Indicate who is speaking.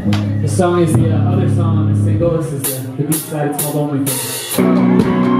Speaker 1: The song is the uh, other song on the single. This is the, the B side. It's called Only Thing.